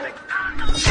Sonic.